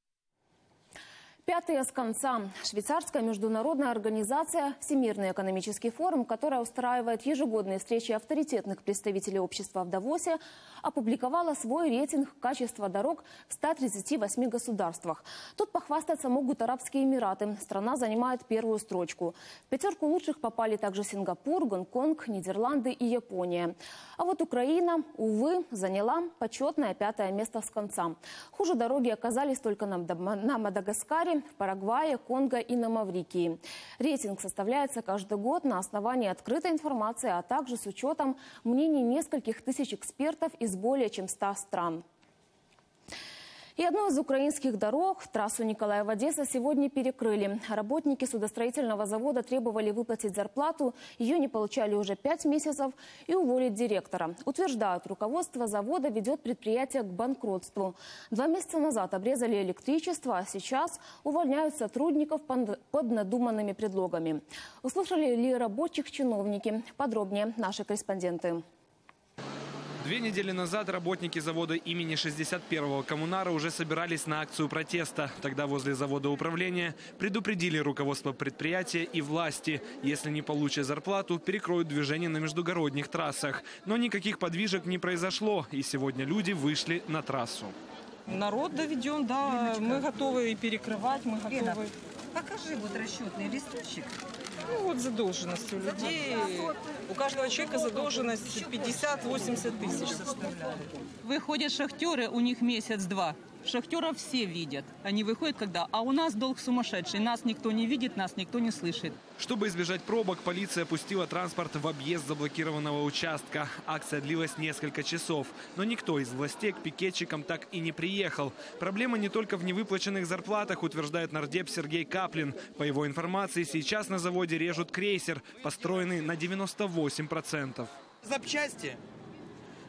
Пятые с конца. Швейцарская международная организация «Всемирный экономический форум», которая устраивает ежегодные встречи авторитетных представителей общества в Давосе, опубликовала свой рейтинг качества дорог в 138 государствах. Тут похвастаться могут Арабские Эмираты. Страна занимает первую строчку. В пятерку лучших попали также Сингапур, Гонконг, Нидерланды и Япония. А вот Украина, увы, заняла почетное пятое место с конца. Хуже дороги оказались только на Мадагаскаре, в Парагвае, Конго и на Маврикии. Рейтинг составляется каждый год на основании открытой информации, а также с учетом мнений нескольких тысяч экспертов из более чем 100 стран. И одну из украинских дорог, трассу Николаева-Одесса, сегодня перекрыли. Работники судостроительного завода требовали выплатить зарплату. Ее не получали уже пять месяцев и уволить директора. Утверждают, руководство завода ведет предприятие к банкротству. Два месяца назад обрезали электричество, а сейчас увольняют сотрудников под надуманными предлогами. Услышали ли рабочих чиновники? Подробнее наши корреспонденты. Две недели назад работники завода имени 61-го коммунара уже собирались на акцию протеста. Тогда возле завода управления предупредили руководство предприятия и власти. Если не получат зарплату, перекроют движение на междугородних трассах. Но никаких подвижек не произошло, и сегодня люди вышли на трассу. Народ доведен, да, Леночка. мы готовы и перекрывать, мы готовы. Лена, покажи вот расчетный листочек. Ну вот задолженность у людей. У каждого человека задолженность 50-80 тысяч составляет. Выходят шахтеры, у них месяц-два. Шахтеров все видят. Они выходят когда, а у нас долг сумасшедший. Нас никто не видит, нас никто не слышит. Чтобы избежать пробок, полиция пустила транспорт в объезд заблокированного участка. Акция длилась несколько часов. Но никто из властей к пикетчикам так и не приехал. Проблема не только в невыплаченных зарплатах, утверждает нардеп Сергей Каплин. По его информации, сейчас на заводе режут крейсер, построенный на 98%. Запчасти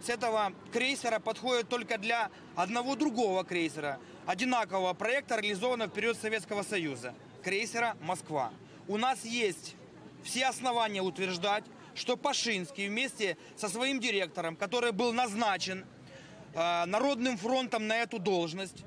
с этого крейсера подходят только для одного другого крейсера, одинакового проекта, реализованного в период Советского Союза, крейсера «Москва». У нас есть все основания утверждать, что Пашинский вместе со своим директором, который был назначен э, Народным фронтом на эту должность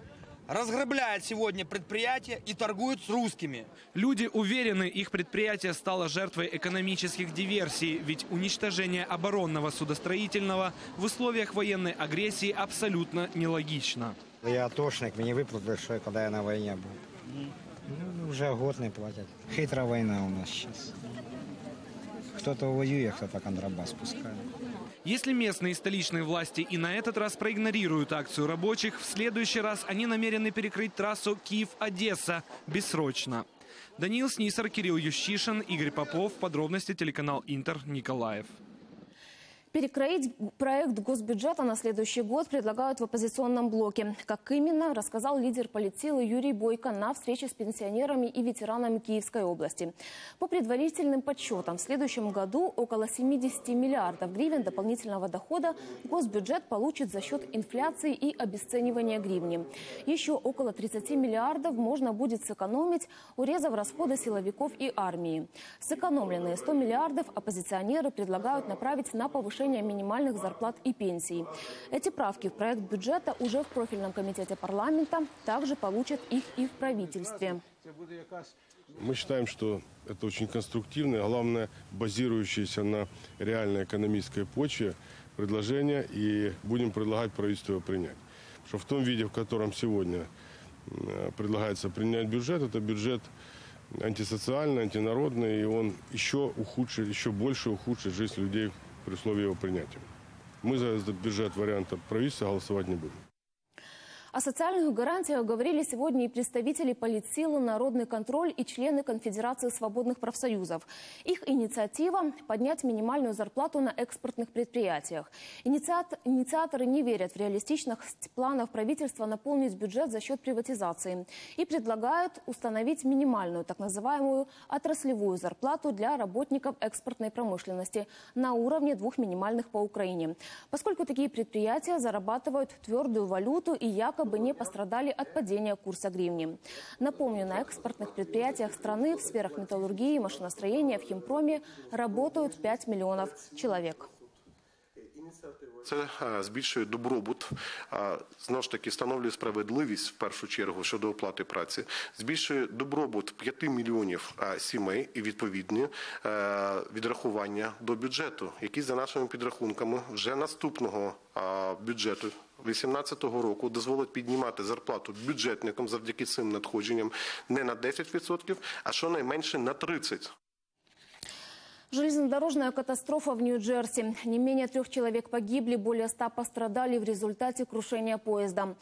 разграбляет сегодня предприятия и торгует с русскими. Люди уверены, их предприятие стало жертвой экономических диверсий, ведь уничтожение оборонного судостроительного в условиях военной агрессии абсолютно нелогично. Я атошник, мені виплатили, що коли я на війні був. Ну, вже год не платять. Хитра війна у нас зараз. Хто-то воює, хто-то контрабас пускає. Если местные и столичные власти и на этот раз проигнорируют акцию рабочих, в следующий раз они намерены перекрыть трассу Киев-Одесса бессрочно. Даниил Снисар, Кирилл Ющишин, Игорь Попов. Подробности телеканал Интер, Николаев. Перекроить проект госбюджета на следующий год предлагают в оппозиционном блоке. Как именно, рассказал лидер политсилы Юрий Бойко на встрече с пенсионерами и ветеранами Киевской области. По предварительным подсчетам, в следующем году около 70 миллиардов гривен дополнительного дохода госбюджет получит за счет инфляции и обесценивания гривни. Еще около 30 миллиардов можно будет сэкономить, урезав расходы силовиков и армии. Сэкономленные 100 миллиардов оппозиционеры предлагают направить на повышение повышения минимальных зарплат и пенсий. Эти правки в проект бюджета уже в профильном комитете парламента, также получат их и в правительстве. Мы считаем, что это очень конструктивное, а главное, базирующееся на реальной экономической почве предложение, и будем предлагать правительству его принять. Что в том виде, в котором сегодня э, предлагается принять бюджет, это бюджет антисоциальный, антинародный, и он еще ухудшит, еще больше ухудшит жизнь людей при условии его принятия. Мы за этот бюджет варианта правительства голосовать не будем. О социальных гарантиях говорили сегодня и представители политсилы «Народный контроль» и члены Конфедерации свободных профсоюзов. Их инициатива – поднять минимальную зарплату на экспортных предприятиях. Инициаторы не верят в реалистичность планов правительства наполнить бюджет за счет приватизации и предлагают установить минимальную так называемую отраслевую зарплату для работников экспортной промышленности на уровне двух минимальных по Украине. Поскольку такие предприятия зарабатывают твердую валюту и якобы якобы не пострадали от падения курса гривни. Напомню, на экспортных предприятиях страны в сферах металлургии, машиностроения, в химпроме работают 5 миллионов человек. Це збільшує добробут, знову ж таки встановлює справедливість в першу чергу щодо оплати праці, збільшує добробут 5 мільйонів сімей і відповідні відрахування до бюджету, які за нашими підрахунками вже наступного бюджету 2018 року дозволить піднімати зарплату бюджетникам завдяки цим надходженням не на 10%, а щонайменше на 30%. Железнодорожная катастрофа в Нью-Джерси. Не менее трех человек погибли, более ста пострадали в результате крушения поезда.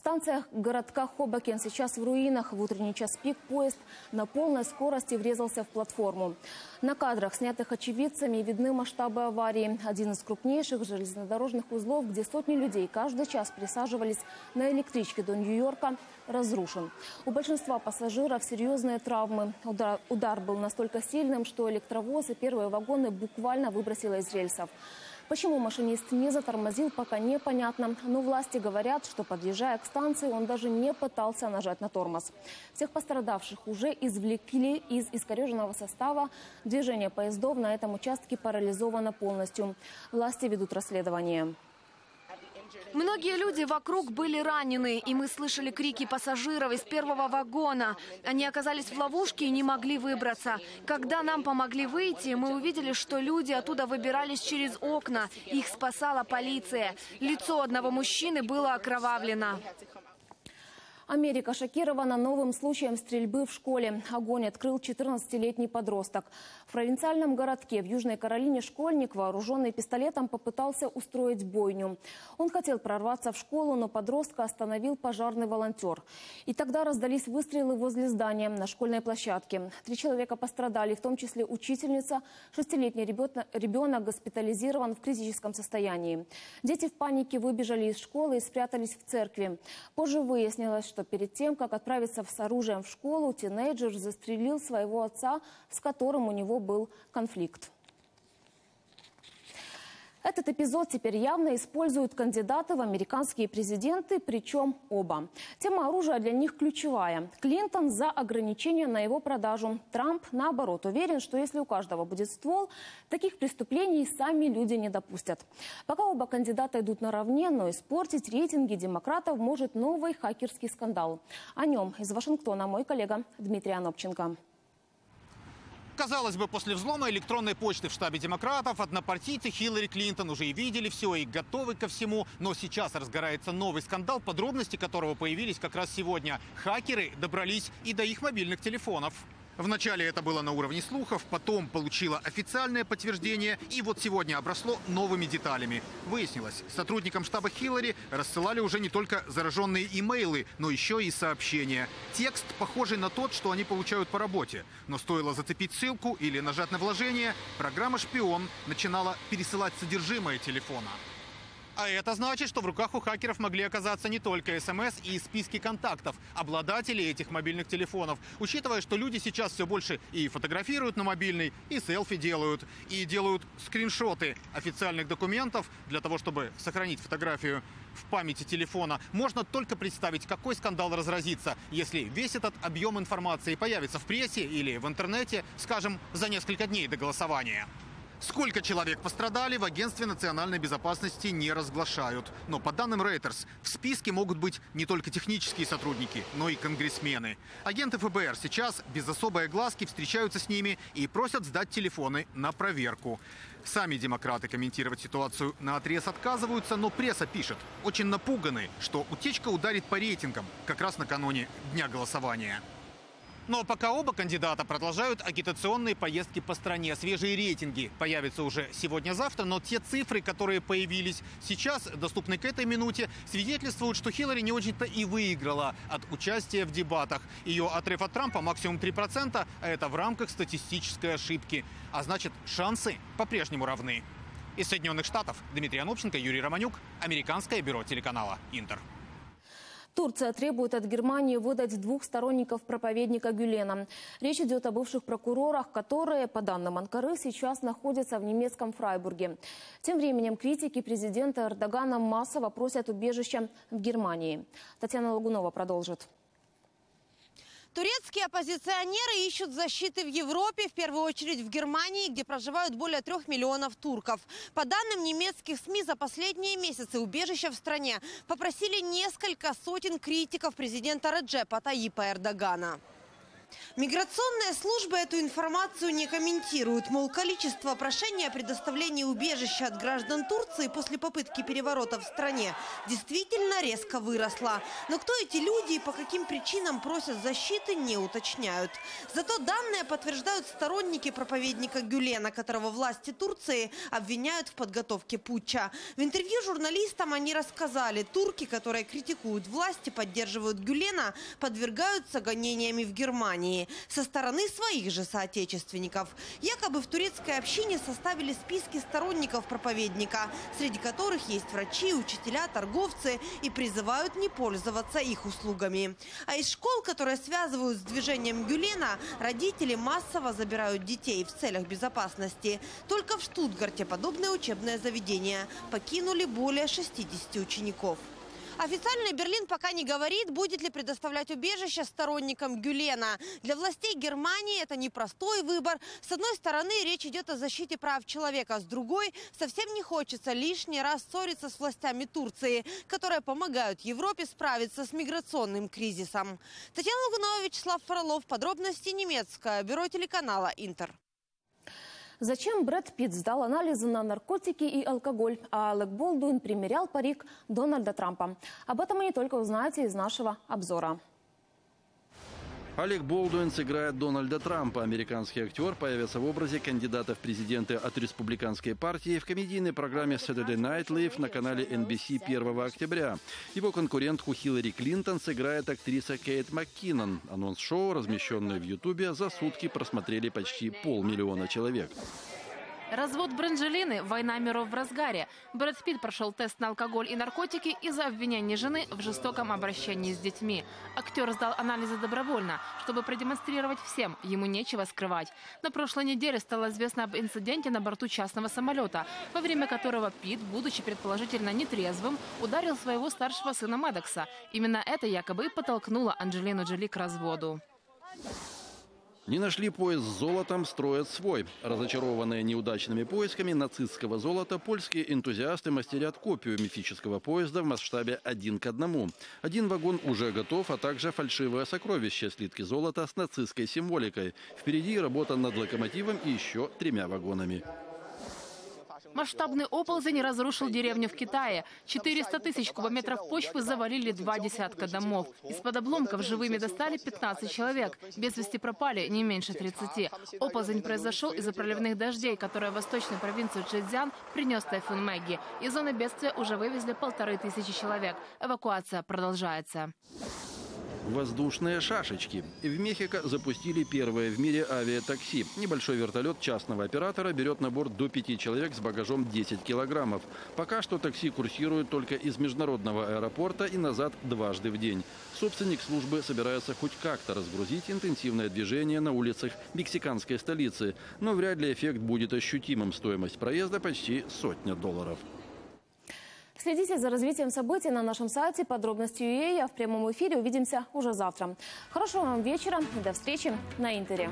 Станция городка Хобакен сейчас в руинах. В утренний час пик поезд на полной скорости врезался в платформу. На кадрах, снятых очевидцами, видны масштабы аварии. Один из крупнейших железнодорожных узлов, где сотни людей каждый час присаживались на электричке до Нью-Йорка, разрушен. У большинства пассажиров серьезные травмы. Удар, удар был настолько сильным, что электровоз и первые вагоны буквально выбросило из рельсов. Почему машинист не затормозил, пока непонятно. Но власти говорят, что подъезжая к станции, он даже не пытался нажать на тормоз. Всех пострадавших уже извлекли из искореженного состава. Движение поездов на этом участке парализовано полностью. Власти ведут расследование. Многие люди вокруг были ранены, и мы слышали крики пассажиров из первого вагона. Они оказались в ловушке и не могли выбраться. Когда нам помогли выйти, мы увидели, что люди оттуда выбирались через окна. Их спасала полиция. Лицо одного мужчины было окровавлено. Америка шокирована новым случаем стрельбы в школе. Огонь открыл 14-летний подросток. В провинциальном городке в Южной Каролине школьник, вооруженный пистолетом, попытался устроить бойню. Он хотел прорваться в школу, но подростка остановил пожарный волонтер. И тогда раздались выстрелы возле здания на школьной площадке. Три человека пострадали, в том числе учительница. Шестилетний ребенок госпитализирован в критическом состоянии. Дети в панике выбежали из школы и спрятались в церкви. Позже выяснилось, что что перед тем, как отправиться с оружием в школу, тинейджер застрелил своего отца, с которым у него был конфликт. Этот эпизод теперь явно используют кандидаты в американские президенты, причем оба. Тема оружия для них ключевая. Клинтон за ограничение на его продажу. Трамп, наоборот, уверен, что если у каждого будет ствол, таких преступлений сами люди не допустят. Пока оба кандидата идут наравне, но испортить рейтинги демократов может новый хакерский скандал. О нем из Вашингтона мой коллега Дмитрий Анопченко. Казалось бы, после взлома электронной почты в штабе демократов однопартийцы Хиллари Клинтон уже и видели все и готовы ко всему. Но сейчас разгорается новый скандал, подробности которого появились как раз сегодня. Хакеры добрались и до их мобильных телефонов. Вначале это было на уровне слухов, потом получило официальное подтверждение и вот сегодня обросло новыми деталями. Выяснилось, сотрудникам штаба Хиллари рассылали уже не только зараженные имейлы, но еще и сообщения. Текст похожий на тот, что они получают по работе. Но стоило зацепить ссылку или нажать на вложение, программа «Шпион» начинала пересылать содержимое телефона. А это значит, что в руках у хакеров могли оказаться не только СМС и списки контактов обладателей этих мобильных телефонов. Учитывая, что люди сейчас все больше и фотографируют на мобильный, и селфи делают, и делают скриншоты официальных документов для того, чтобы сохранить фотографию в памяти телефона, можно только представить, какой скандал разразится, если весь этот объем информации появится в прессе или в интернете, скажем, за несколько дней до голосования. Сколько человек пострадали, в Агентстве национальной безопасности не разглашают. Но по данным Reuters, в списке могут быть не только технические сотрудники, но и конгрессмены. Агенты ФБР сейчас без особой огласки встречаются с ними и просят сдать телефоны на проверку. Сами демократы комментировать ситуацию на отрез отказываются, но пресса пишет, очень напуганы, что утечка ударит по рейтингам как раз накануне дня голосования. Но пока оба кандидата продолжают агитационные поездки по стране. Свежие рейтинги появятся уже сегодня-завтра, но те цифры, которые появились сейчас, доступны к этой минуте, свидетельствуют, что Хиллари не очень-то и выиграла от участия в дебатах. Ее отрыв от Трампа максимум 3%, а это в рамках статистической ошибки. А значит, шансы по-прежнему равны. Из Соединенных Штатов Дмитрий Анопченко, Юрий Романюк, Американское бюро телеканала «Интер». Турция требует от Германии выдать двух сторонников проповедника Гюлена. Речь идет о бывших прокурорах, которые, по данным Анкары, сейчас находятся в немецком Фрайбурге. Тем временем критики президента Эрдогана массово просят убежища в Германии. Татьяна Лагунова продолжит. Турецкие оппозиционеры ищут защиты в Европе, в первую очередь в Германии, где проживают более трех миллионов турков. По данным немецких СМИ, за последние месяцы убежища в стране попросили несколько сотен критиков президента Реджепа Таипа Эрдогана. Миграционные службы эту информацию не комментируют. Мол, количество прошений о предоставлении убежища от граждан Турции после попытки переворота в стране действительно резко выросло. Но кто эти люди и по каким причинам просят защиты, не уточняют. Зато данные подтверждают сторонники проповедника Гюлена, которого власти Турции обвиняют в подготовке путча. В интервью журналистам они рассказали, турки, которые критикуют власти, поддерживают Гюлена, подвергаются гонениями в Германии со стороны своих же соотечественников. Якобы в турецкой общине составили списки сторонников проповедника, среди которых есть врачи, учителя, торговцы и призывают не пользоваться их услугами. А из школ, которые связывают с движением Гюлена, родители массово забирают детей в целях безопасности. Только в Штутгарте подобное учебное заведение покинули более 60 учеников. Официальный Берлин пока не говорит, будет ли предоставлять убежище сторонникам Гюлена. Для властей Германии это непростой выбор. С одной стороны, речь идет о защите прав человека, с другой, совсем не хочется лишний раз ссориться с властями Турции, которые помогают Европе справиться с миграционным кризисом. Татьяна Лугунова, Вячеслав Фролов. Подробности немецкое. Бюро телеканала «Интер». Зачем Брэд Питт сдал анализы на наркотики и алкоголь, а Алек Болдуин примерял парик Дональда Трампа? Об этом вы не только узнаете из нашего обзора. Олег Болдуин сыграет Дональда Трампа. Американский актер появится в образе кандидата в президенты от республиканской партии в комедийной программе Saturday Night Live на канале NBC 1 октября. Его конкурентку Хиллари Клинтон сыграет актриса Кейт МакКиннон. Анонс шоу, размещенный в Ютубе, за сутки просмотрели почти полмиллиона человек. Развод Бранжелины, война миров в разгаре. Брэд Питт прошел тест на алкоголь и наркотики из-за обвинения жены в жестоком обращении с детьми. Актер сдал анализы добровольно, чтобы продемонстрировать всем, ему нечего скрывать. На прошлой неделе стало известно об инциденте на борту частного самолета, во время которого Питт, будучи предположительно нетрезвым, ударил своего старшего сына Медекса. Именно это якобы и подтолкнуло Анджелину Джоли к разводу. Не нашли поезд с золотом, строят свой. Разочарованные неудачными поисками нацистского золота, польские энтузиасты мастерят копию мифического поезда в масштабе один к одному. Один вагон уже готов, а также фальшивое сокровище слитки золота с нацистской символикой. Впереди работа над локомотивом и еще тремя вагонами. Масштабный оползень разрушил деревню в Китае. 400 тысяч кубометров почвы завалили два десятка домов. Из-под обломков живыми достали 15 человек. Без вести пропали не меньше 30. Оползень произошел из-за проливных дождей, которые в восточной провинции Чжэцзян принес тайфун Мэгги. Из зоны бедствия уже вывезли полторы тысячи человек. Эвакуация продолжается. Воздушные шашечки. В Мехико запустили первое в мире авиатакси. Небольшой вертолет частного оператора берет на борт до пяти человек с багажом 10 килограммов. Пока что такси курсирует только из международного аэропорта и назад дважды в день. Собственник службы собирается хоть как-то разгрузить интенсивное движение на улицах мексиканской столицы. Но вряд ли эффект будет ощутимым. Стоимость проезда почти сотня долларов. Следите за развитием событий на нашем сайте подробности UA. А в прямом эфире увидимся уже завтра. Хорошего вам вечера и до встречи на Интере.